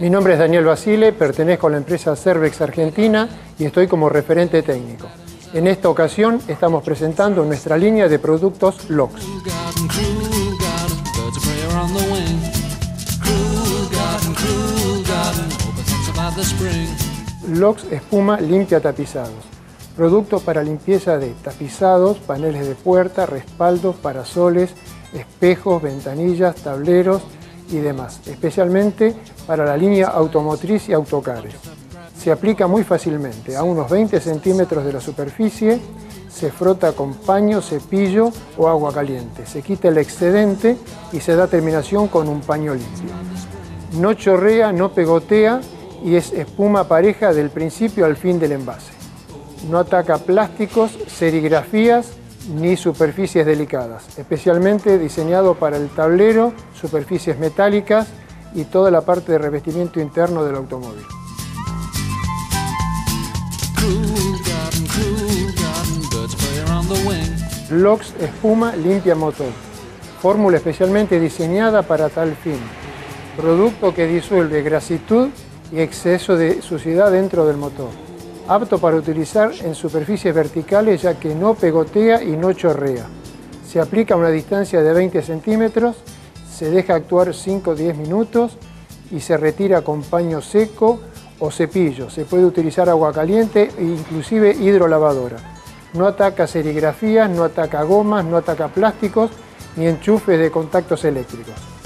Mi nombre es Daniel Basile, pertenezco a la empresa Cervex Argentina y estoy como referente técnico. En esta ocasión estamos presentando nuestra línea de productos LOX. LOX Espuma Limpia Tapizados. Producto para limpieza de tapizados, paneles de puerta, respaldos, parasoles, espejos, ventanillas, tableros y demás, especialmente para la línea automotriz y autocares. Se aplica muy fácilmente, a unos 20 centímetros de la superficie, se frota con paño, cepillo o agua caliente. Se quita el excedente y se da terminación con un paño limpio. No chorrea, no pegotea y es espuma pareja del principio al fin del envase. No ataca plásticos, serigrafías ni superficies delicadas, especialmente diseñado para el tablero, superficies metálicas y toda la parte de revestimiento interno del automóvil. LOX Espuma Limpia Motor. Fórmula especialmente diseñada para tal fin. Producto que disuelve grasitud y exceso de suciedad dentro del motor. Apto para utilizar en superficies verticales ya que no pegotea y no chorrea. Se aplica a una distancia de 20 centímetros, se deja actuar 5 o 10 minutos y se retira con paño seco o cepillo. Se puede utilizar agua caliente e inclusive hidrolavadora. No ataca serigrafías, no ataca gomas, no ataca plásticos ni enchufes de contactos eléctricos.